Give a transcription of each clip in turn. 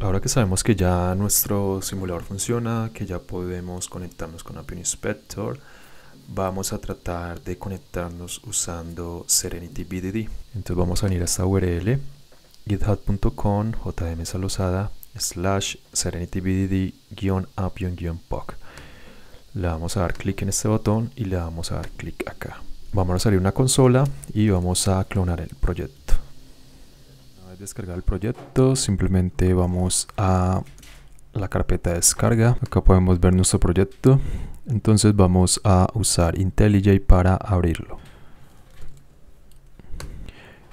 Ahora que sabemos que ya nuestro simulador funciona, que ya podemos conectarnos con Appium Inspector, vamos a tratar de conectarnos usando Serenity BDD. Entonces vamos a venir a esta URL github.com jm salosada slash serenitybdd-appium-poc. Le vamos a dar clic en este botón y le vamos a dar clic acá. Vamos a salir una consola y vamos a clonar el proyecto. Descargado el proyecto, simplemente vamos a la carpeta de descarga. Acá podemos ver nuestro proyecto. Entonces vamos a usar IntelliJ para abrirlo.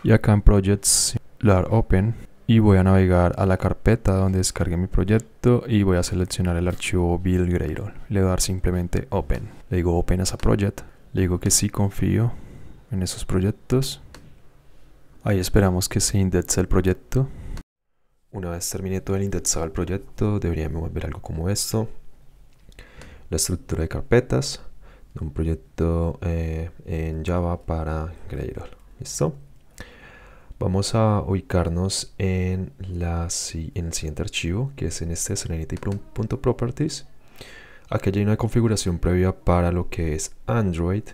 Y acá en Projects, le dar Open y voy a navegar a la carpeta donde descargué mi proyecto y voy a seleccionar el archivo Build Gradle. Le voy a dar simplemente Open. Le digo Open as a Project. Le digo que sí confío en esos proyectos. Ahí esperamos que se indexe el proyecto. Una vez termine todo el indexado del proyecto, deberíamos ver algo como esto. La estructura de carpetas un proyecto eh, en Java para Gradle. ¿Listo? Vamos a ubicarnos en, la, en el siguiente archivo, que es en este serenity.properties. Aquí hay una configuración previa para lo que es Android.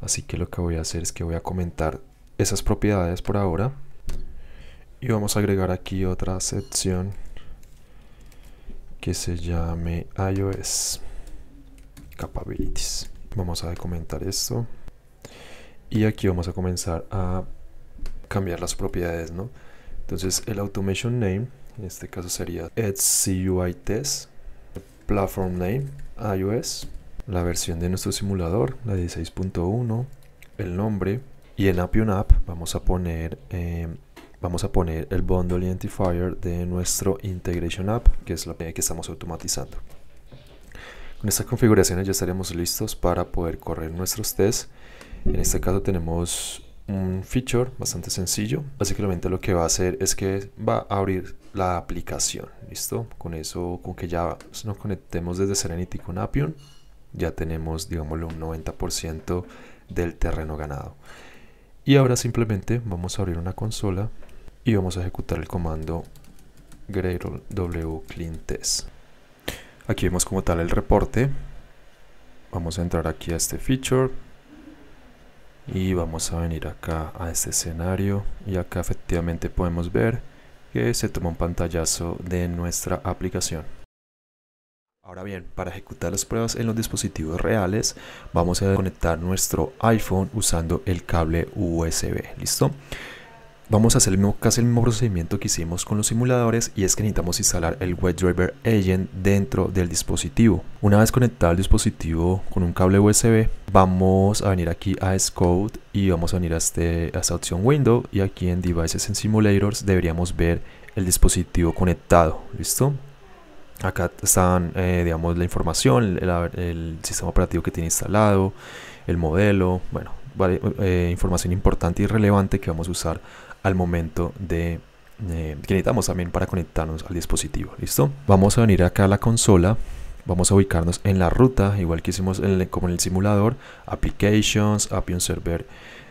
Así que lo que voy a hacer es que voy a comentar esas propiedades por ahora. Y vamos a agregar aquí otra sección que se llame iOS Capabilities. Vamos a comentar esto. Y aquí vamos a comenzar a cambiar las propiedades, ¿no? Entonces el automation name, en este caso sería CUI test, platform name, iOS, la versión de nuestro simulador, la 16.1, el nombre y en Appium App vamos a poner eh, vamos a poner el bundle identifier de nuestro integration app, que es lo que estamos automatizando. Con estas configuraciones ya estaremos listos para poder correr nuestros tests. En este caso tenemos un feature bastante sencillo. Básicamente lo que va a hacer es que va a abrir la aplicación. ¿Listo? Con eso, con que ya nos conectemos desde Serenity con Appium, ya tenemos, digámoslo, un 90% del terreno ganado. Y ahora simplemente vamos a abrir una consola y vamos a ejecutar el comando gradle w clean test. Aquí vemos como tal el reporte. Vamos a entrar aquí a este feature y vamos a venir acá a este escenario y acá efectivamente podemos ver que se toma un pantallazo de nuestra aplicación ahora bien para ejecutar las pruebas en los dispositivos reales vamos a conectar nuestro iPhone usando el cable USB listo Vamos a hacer casi el mismo procedimiento que hicimos con los simuladores y es que necesitamos instalar el WebDriver Agent dentro del dispositivo. Una vez conectado el dispositivo con un cable USB, vamos a venir aquí a Scode y vamos a venir a, este, a esta opción Window y aquí en Devices and Simulators deberíamos ver el dispositivo conectado. ¿Listo? Acá están, eh, digamos, la información, el, el, sistema operativo que tiene instalado, el modelo, bueno, eh, información importante y relevante que vamos a usar al momento de que necesitamos también para conectarnos al dispositivo. ¿Listo? Vamos a venir acá a la consola. Vamos a ubicarnos en la ruta, igual que hicimos como en el simulador. Applications, Appium Server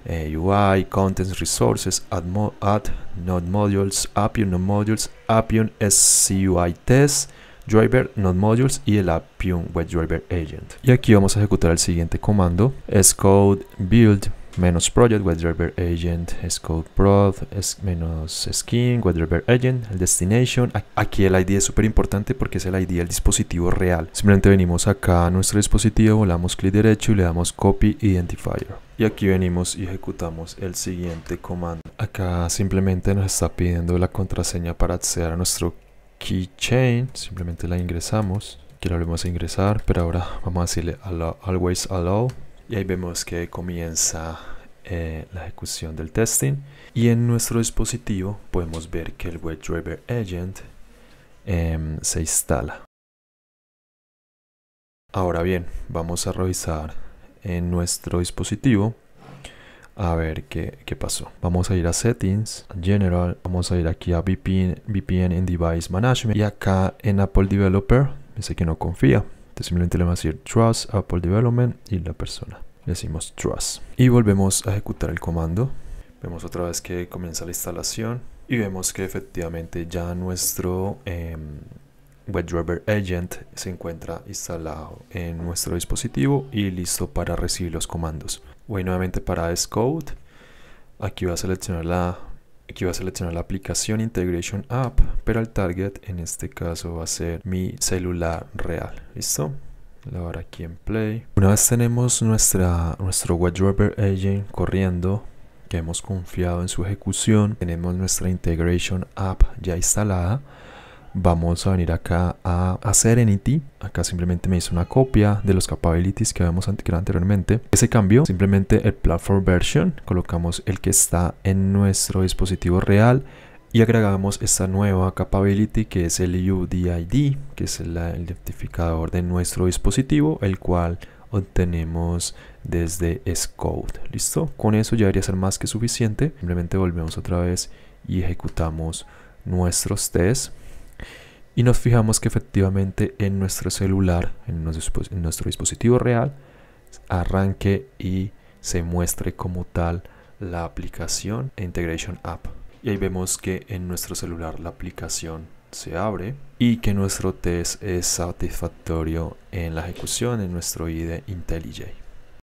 eh, UI, Contents, Resources, Add, add Node Modules, Appium Node Modules, Appium SCUI Test, Driver Node Modules y el Appium WebDriver Agent. Y aquí vamos a ejecutar el siguiente comando, scode build menos project, WebDriver agent, scope prod, es menos skin, WebDriver agent, el destination. Aquí el ID es súper importante porque es el ID del dispositivo real. Simplemente venimos acá a nuestro dispositivo, le damos clic derecho y le damos copy identifier. Y aquí venimos y ejecutamos el siguiente comando. Acá simplemente nos está pidiendo la contraseña para acceder a nuestro keychain. Simplemente la ingresamos. Aquí la volvemos a ingresar, pero ahora vamos a decirle always allow y ahí vemos que comienza eh, la ejecución del testing y en nuestro dispositivo podemos ver que el WebDriver Agent em, se instala. Ahora bien, vamos a revisar en nuestro dispositivo a ver qué, pasó. Vamos a ir a Settings, General, vamos a ir aquí a VPN, VPN en Device Management y acá en Apple Developer, dice que no confía simplemente le vamos a decir trust Apple Development y la persona. Le decimos trust. Y volvemos a ejecutar el comando. Vemos otra vez que comienza la instalación y vemos que efectivamente ya nuestro eh, WebDriver Agent se encuentra instalado en nuestro dispositivo y listo para recibir los comandos. Voy nuevamente para Xcode. Aquí voy a seleccionar la aquí voy a seleccionar la aplicación Integration App, pero el target en este caso va a ser mi celular real. ¿Listo? Ahora aquí en Play. Una vez tenemos nuestra, nuestro WebDriver Agent corriendo, que hemos confiado en su ejecución, tenemos nuestra Integration App ya instalada vamos a venir acá a, Serenity. Acá simplemente me hizo una copia de los capabilities que habíamos anteriormente. Ese cambio, simplemente el platform version, colocamos el que está en nuestro dispositivo real y agregamos esta nueva capability que es el UDID, que es el identificador de nuestro dispositivo, el cual obtenemos desde Scode. ¿Listo? Con eso ya debería ser más que suficiente. Simplemente volvemos otra vez y ejecutamos nuestros tests y nos fijamos que efectivamente en nuestro celular, en nuestro, dispositivo real, arranque y se muestre como tal la aplicación Integration App. Y ahí vemos que en nuestro celular la aplicación se abre y que nuestro test es satisfactorio en la ejecución en nuestro IDE IntelliJ.